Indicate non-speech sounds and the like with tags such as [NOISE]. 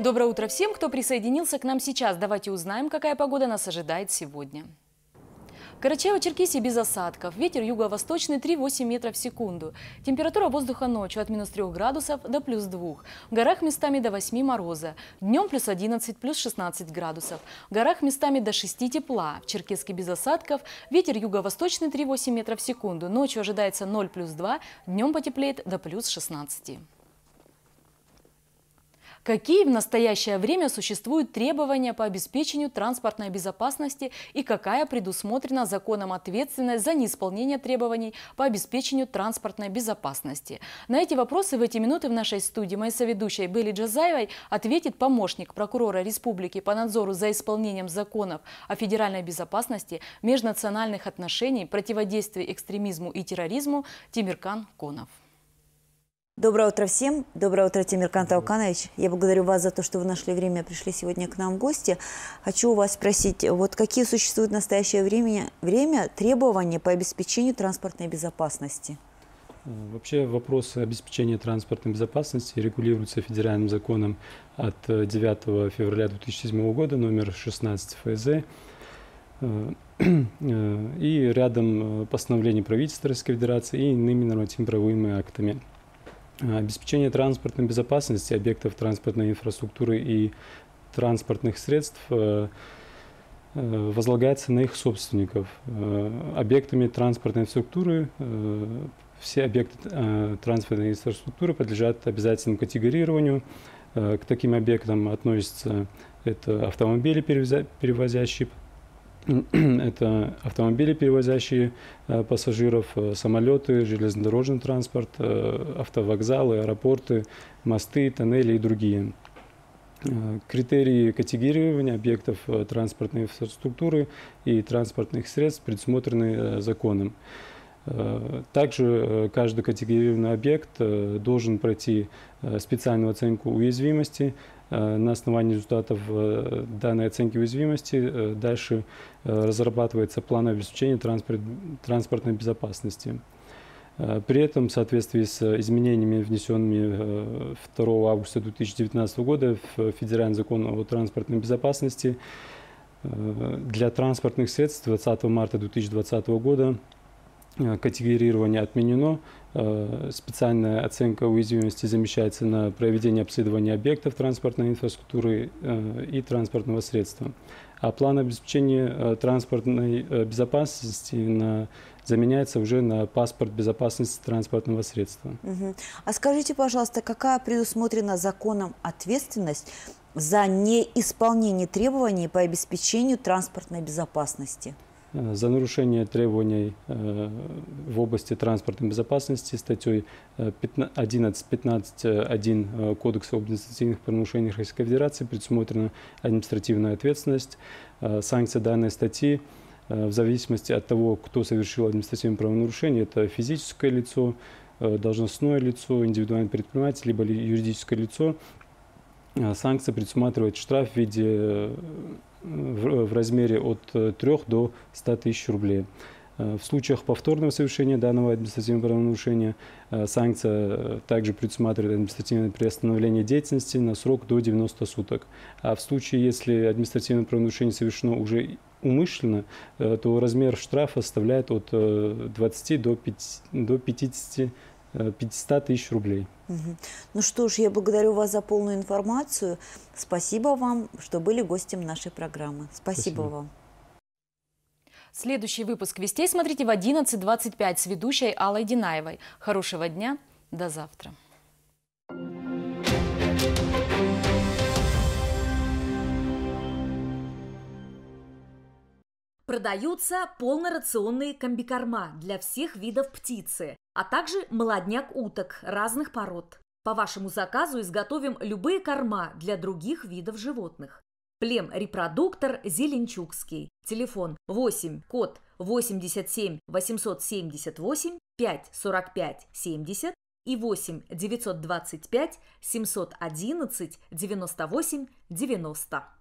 Доброе утро всем, кто присоединился к нам сейчас. Давайте узнаем, какая погода нас ожидает сегодня. Карачаево-Черкесия без осадков. Ветер юго-восточный 3,8 метров в секунду. Температура воздуха ночью от минус 3 градусов до плюс 2. В горах местами до 8 мороза. Днем плюс 11, плюс 16 градусов. В горах местами до 6 тепла. В Черкеске без осадков. Ветер юго-восточный 3,8 метров в секунду. Ночью ожидается 0 плюс 2. Днем потеплеет до плюс 16. Какие в настоящее время существуют требования по обеспечению транспортной безопасности и какая предусмотрена законом ответственность за неисполнение требований по обеспечению транспортной безопасности? На эти вопросы в эти минуты в нашей студии моей соведущей Бели Джазаевой ответит помощник прокурора республики по надзору за исполнением законов о федеральной безопасности, межнациональных отношений, противодействии экстремизму и терроризму Тимиркан Конов. Доброе утро всем. Доброе утро, Тимиркан Тауканович. Я благодарю вас за то, что вы нашли время, пришли сегодня к нам в гости. Хочу у вас спросить, вот какие существуют в настоящее время, время требования по обеспечению транспортной безопасности? Вообще вопросы обеспечения транспортной безопасности регулируются федеральным законом от 9 февраля 2007 года, номер 16 ФЗ. [CLEARS THROAT] Э, и рядом постановлений правительства Российской Федерации и иными нормативно-правовыми актами. Обеспечение транспортной безопасности объектов транспортной инфраструктуры и транспортных средств э, э, возлагается на их собственников. Э, объектами транспортной инфраструктуры все объекты транспортной инфраструктуры подлежат обязательному категорированию. К таким объектам относятся это автомобили, перевозящие [CLEARS THROAT] Это автомобили, перевозящие э, пассажиров, э, самолеты, железнодорожный транспорт, э, автовокзалы, аэропорты, мосты, тоннели и другие. Критерии категорирования объектов транспортной инфраструктуры и транспортных средств предусмотрены законом. Также каждый категорированный объект должен пройти специальную оценку уязвимости, на основании результатов э, данной оценки уязвимости э, дальше разрабатывается план обеспечения транспорт, транспортной безопасности. При этом, в соответствии с изменениями, внесенными 2 августа 2019 года в Федеральный закон о транспортной безопасности, для транспортных средств 20 марта 2020 года категорирование отменено, Э, специальная оценка уязвимости замещается на проведение обследования объектов транспортной инфраструктуры э, и транспортного средства. А план обеспечения э, транспортной безопасности на, заменяется уже на паспорт безопасности транспортного средства. Угу. А скажите, пожалуйста, какая предусмотрена законом ответственность за неисполнение требований по обеспечению транспортной безопасности? Э, за нарушение требований э, в области транспортной безопасности статьей 11.15.1 э, Кодекса об административных правонарушениях Российской Федерации предусмотрена административная ответственность. Санкция данной статьи в зависимости от того, кто совершил административное правонарушение, это физическое лицо, должностное лицо, индивидуальный предприниматель, либо юридическое лицо. Санкция предусматривает штраф в виде в размере от 3 э, до 100 тысяч рублей. Э, в случаях повторного совершения данного административного правонарушения э, санкция также предусматривает административное приостановление деятельности на срок до 90 суток. А в случае, если административное правонарушение совершено уже умышленно, то размер штрафа составляет от 20 до 50 500 тысяч рублей. Угу. Ну что ж, я благодарю вас за полную информацию. Спасибо вам, что были гостем нашей программы. Спасибо, Спасибо. вам. Следующий выпуск «Вестей» смотрите в 11.25 с ведущей Аллой Динаевой. Хорошего дня, до завтра. Продаются полнорационные комбикорма для всех видов птицы, а также молодняк уток разных пород. По вашему заказу изготовим любые корма для других видов животных. Плем репродуктор Зеленчукский. Телефон 8, код 87 878 5 45 70 и 8 925 711 98 90.